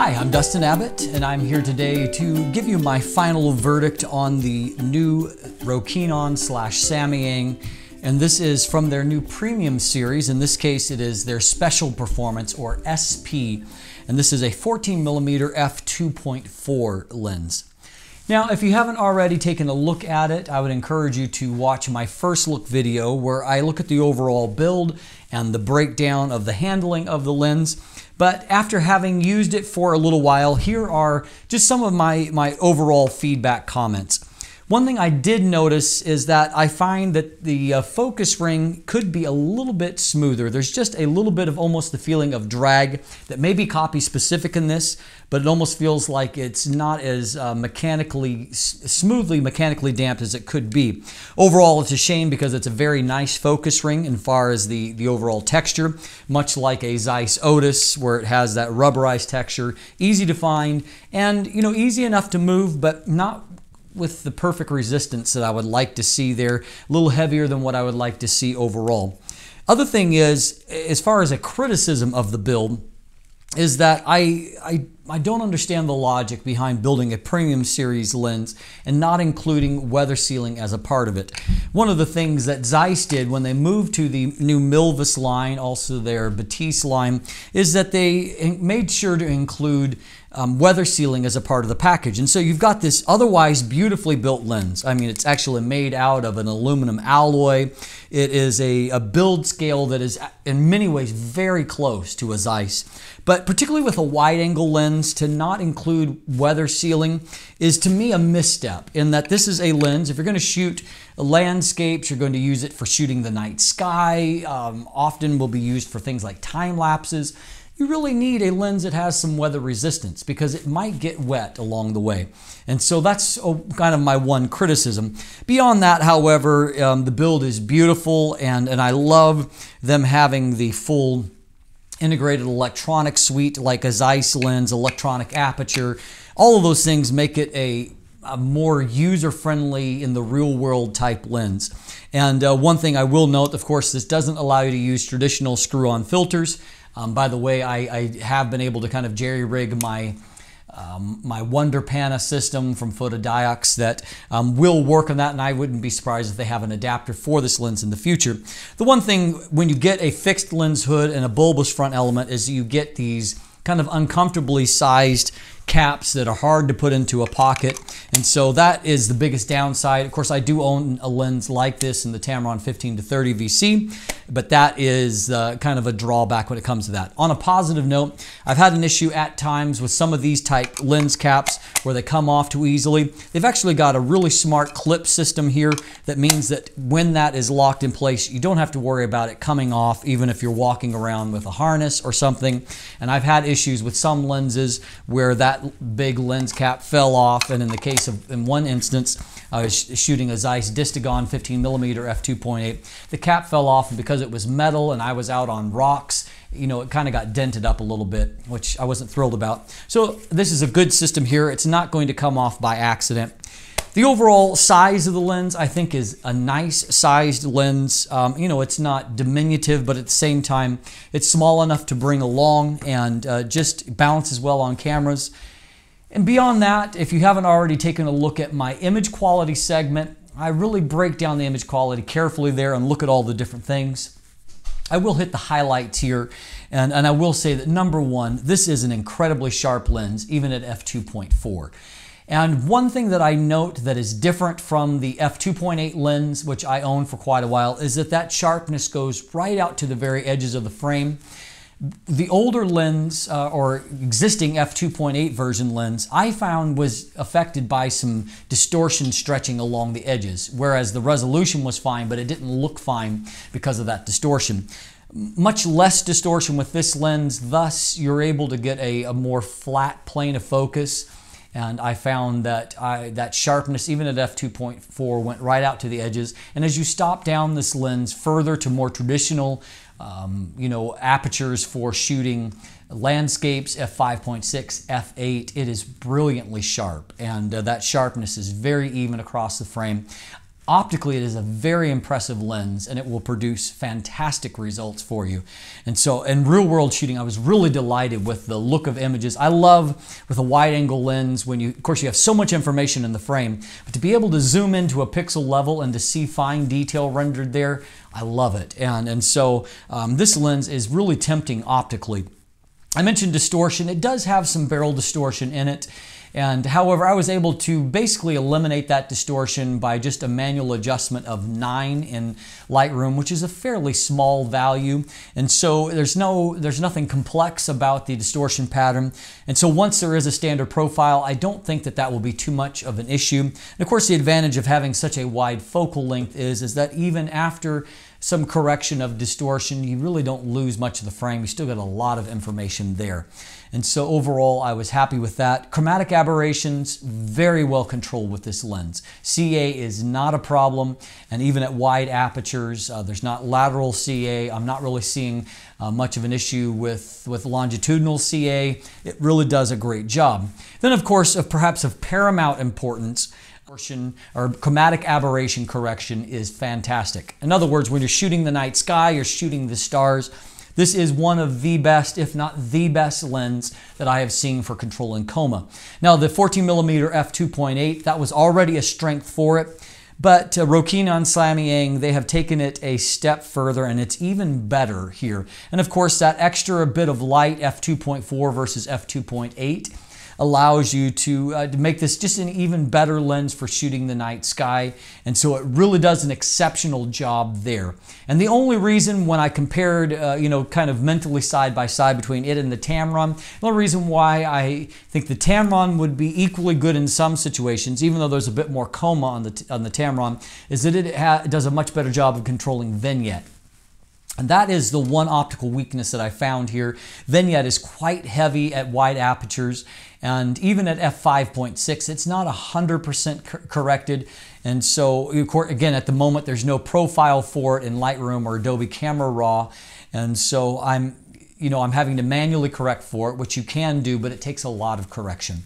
Hi, I'm Dustin Abbott, and I'm here today to give you my final verdict on the new Rokinon slash Samyang. And this is from their new premium series. In this case, it is their special performance or SP. And this is a 14 millimeter f2.4 lens. Now, if you haven't already taken a look at it, I would encourage you to watch my first look video where I look at the overall build and the breakdown of the handling of the lens. But after having used it for a little while, here are just some of my, my overall feedback comments. One thing I did notice is that I find that the uh, focus ring could be a little bit smoother. There's just a little bit of almost the feeling of drag that may be copy specific in this, but it almost feels like it's not as uh, mechanically, smoothly mechanically damped as it could be. Overall, it's a shame because it's a very nice focus ring as far as the, the overall texture, much like a Zeiss Otus where it has that rubberized texture, easy to find, and you know, easy enough to move, but not with the perfect resistance that I would like to see there, a little heavier than what I would like to see overall. Other thing is, as far as a criticism of the build, is that I, I, I don't understand the logic behind building a premium series lens and not including weather sealing as a part of it. One of the things that Zeiss did when they moved to the new Milvus line, also their Batis line, is that they made sure to include um, weather sealing as a part of the package. And so you've got this otherwise beautifully built lens. I mean, it's actually made out of an aluminum alloy. It is a, a build scale that is in many ways very close to a Zeiss. But particularly with a wide angle lens, to not include weather sealing is to me a misstep in that this is a lens, if you're going to shoot landscapes, you're going to use it for shooting the night sky, um, often will be used for things like time lapses you really need a lens that has some weather resistance because it might get wet along the way. And so that's oh, kind of my one criticism. Beyond that, however, um, the build is beautiful and, and I love them having the full integrated electronic suite like a Zeiss lens, electronic aperture. All of those things make it a, a more user-friendly in the real world type lens. And uh, one thing I will note, of course, this doesn't allow you to use traditional screw-on filters. Um, by the way, I, I, have been able to kind of jerry rig my um, my Wonder Pana system from Fotodiox that um, will work on that, and I wouldn't be surprised if they have an adapter for this lens in the future. The one thing when you get a fixed lens hood and a bulbous front element is you get these kind of uncomfortably sized caps that are hard to put into a pocket. And so that is the biggest downside. Of course, I do own a lens like this in the Tamron 15 to 30 VC, but that is uh, kind of a drawback when it comes to that. On a positive note, I've had an issue at times with some of these type lens caps where they come off too easily. They've actually got a really smart clip system here that means that when that is locked in place, you don't have to worry about it coming off even if you're walking around with a harness or something. And I've had issues with some lenses where that that big lens cap fell off, and in the case of, in one instance, I was shooting a Zeiss Distagon 15 millimeter f2.8. The cap fell off, and because it was metal and I was out on rocks, you know, it kind of got dented up a little bit, which I wasn't thrilled about. So this is a good system here. It's not going to come off by accident. The overall size of the lens, I think, is a nice sized lens. Um, you know, it's not diminutive, but at the same time, it's small enough to bring along and uh, just balances well on cameras. And beyond that, if you haven't already taken a look at my image quality segment, I really break down the image quality carefully there and look at all the different things. I will hit the highlights here, and, and I will say that number one, this is an incredibly sharp lens, even at f2.4. And one thing that I note that is different from the f2.8 lens, which I own for quite a while, is that that sharpness goes right out to the very edges of the frame. The older lens uh, or existing f2.8 version lens I found was affected by some distortion stretching along the edges, whereas the resolution was fine, but it didn't look fine because of that distortion much less distortion with this lens thus you're able to get a, a more flat plane of focus and I found that I, that sharpness, even at f2.4, went right out to the edges. And as you stop down this lens further to more traditional, um, you know, apertures for shooting landscapes, f5.6, f8, it is brilliantly sharp. And uh, that sharpness is very even across the frame. Optically it is a very impressive lens and it will produce fantastic results for you. And so in real world shooting i was really delighted with the look of images. I love with a wide angle lens when you of course you have so much information in the frame but to be able to zoom into a pixel level and to see fine detail rendered there i love it. And and so um, this lens is really tempting optically. I mentioned distortion. It does have some barrel distortion in it and however, I was able to basically eliminate that distortion by just a manual adjustment of 9 in Lightroom, which is a fairly small value. And so there's no there's nothing complex about the distortion pattern. And so once there is a standard profile, I don't think that that will be too much of an issue. And of course, the advantage of having such a wide focal length is is that even after some correction of distortion, you really don't lose much of the frame. You still get a lot of information there. And so overall, I was happy with that. Chromatic aberrations, very well controlled with this lens. CA is not a problem, and even at wide apertures, uh, there's not lateral CA. I'm not really seeing uh, much of an issue with, with longitudinal CA. It really does a great job. Then, of course, of perhaps of paramount importance, or chromatic aberration correction is fantastic. In other words, when you're shooting the night sky, you're shooting the stars, this is one of the best, if not the best lens that I have seen for controlling coma. Now the 14 millimeter f2.8, that was already a strength for it. But uh, Rokinon Samyang, they have taken it a step further and it's even better here. And of course, that extra bit of light, f2.4 versus f2.8, allows you to, uh, to make this just an even better lens for shooting the night sky. And so it really does an exceptional job there. And the only reason when I compared, uh, you know, kind of mentally side by side between it and the Tamron, the only reason why I think the Tamron would be equally good in some situations, even though there's a bit more coma on the, on the Tamron, is that it does a much better job of controlling vignette. And that is the one optical weakness that I found here. Vignette is quite heavy at wide apertures and even at f5.6, it's not 100% corrected. And so, again, at the moment, there's no profile for it in Lightroom or Adobe Camera Raw. And so I'm, you know, I'm having to manually correct for it, which you can do, but it takes a lot of correction.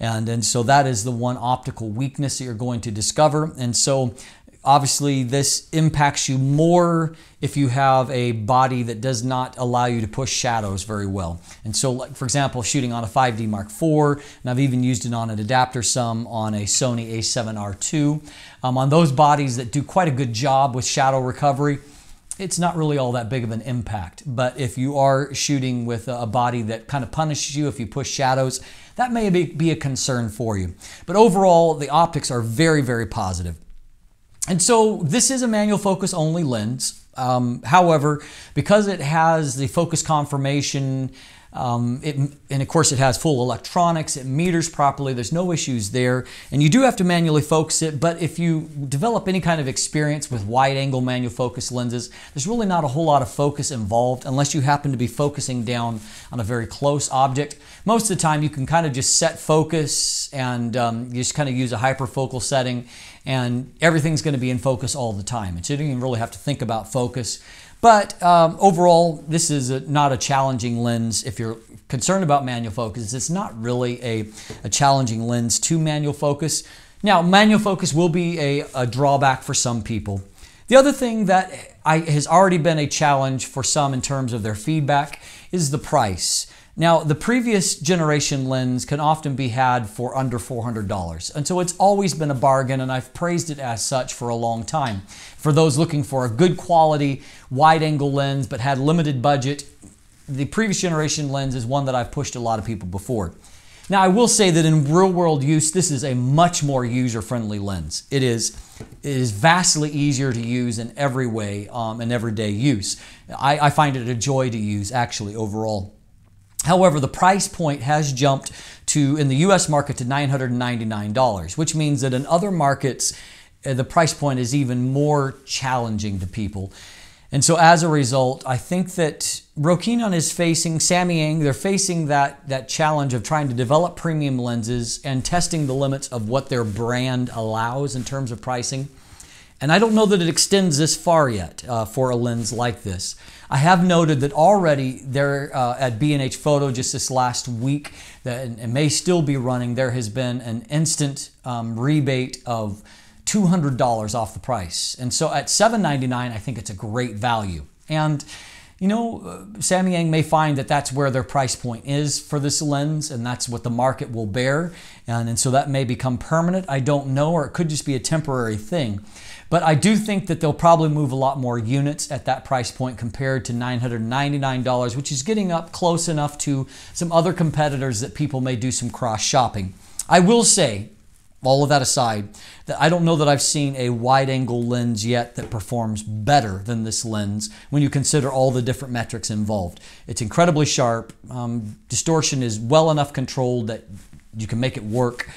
And, and so that is the one optical weakness that you're going to discover. And so Obviously, this impacts you more if you have a body that does not allow you to push shadows very well. And so, like, for example, shooting on a 5D Mark IV, and I've even used it on an adapter some on a Sony a7R II. Um, on those bodies that do quite a good job with shadow recovery, it's not really all that big of an impact. But if you are shooting with a body that kind of punishes you if you push shadows, that may be a concern for you. But overall, the optics are very, very positive. And so this is a manual focus only lens. Um, however, because it has the focus confirmation, um, it, and of course it has full electronics, it meters properly, there's no issues there. And you do have to manually focus it, but if you develop any kind of experience with wide angle manual focus lenses, there's really not a whole lot of focus involved unless you happen to be focusing down on a very close object. Most of the time you can kind of just set focus and um, you just kind of use a hyperfocal setting and everything's going to be in focus all the time. And so you don't even really have to think about focus. But um, overall, this is a, not a challenging lens. If you're concerned about manual focus, it's not really a, a challenging lens to manual focus. Now, manual focus will be a, a drawback for some people. The other thing that I, has already been a challenge for some in terms of their feedback is the price. Now, the previous generation lens can often be had for under $400. And so it's always been a bargain, and I've praised it as such for a long time. For those looking for a good quality, wide angle lens, but had limited budget, the previous generation lens is one that I've pushed a lot of people before. Now, I will say that in real world use, this is a much more user friendly lens. It is, it is vastly easier to use in every way um, in everyday use. I, I find it a joy to use actually overall. However, the price point has jumped to, in the US market, to $999, which means that in other markets, uh, the price point is even more challenging to people. And so as a result, I think that Rokinon is facing, Samyang, they're facing that, that challenge of trying to develop premium lenses and testing the limits of what their brand allows in terms of pricing. And I don't know that it extends this far yet uh, for a lens like this. I have noted that already there uh, at B&H Photo just this last week, that it may still be running, there has been an instant um, rebate of $200 off the price. And so at 799, I think it's a great value. And you know, uh, Samyang may find that that's where their price point is for this lens, and that's what the market will bear. And, and so that may become permanent. I don't know, or it could just be a temporary thing. But I do think that they'll probably move a lot more units at that price point compared to $999, which is getting up close enough to some other competitors that people may do some cross shopping. I will say, all of that aside, that I don't know that I've seen a wide angle lens yet that performs better than this lens when you consider all the different metrics involved. It's incredibly sharp. Um, distortion is well enough controlled that you can make it work.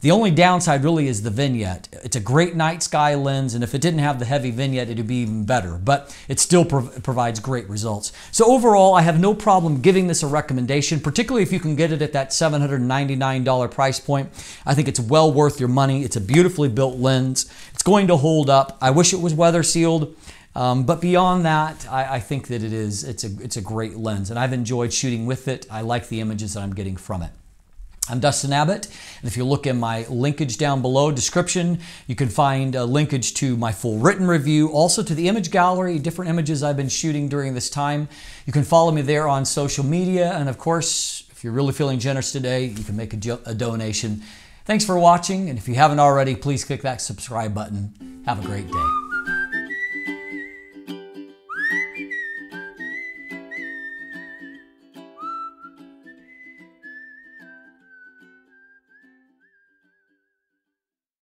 The only downside really is the vignette. It's a great night sky lens, and if it didn't have the heavy vignette, it'd be even better, but it still prov provides great results. So overall, I have no problem giving this a recommendation, particularly if you can get it at that $799 price point. I think it's well worth your money. It's a beautifully built lens. It's going to hold up. I wish it was weather sealed. Um, but beyond that, I, I, think that it is, it's a, it's a great lens and I've enjoyed shooting with it. I like the images that I'm getting from it. I'm Dustin Abbott, and if you look in my linkage down below description, you can find a linkage to my full written review, also to the image gallery, different images I've been shooting during this time. You can follow me there on social media, and of course, if you're really feeling generous today, you can make a, a donation. Thanks for watching, and if you haven't already, please click that subscribe button. Have a great day.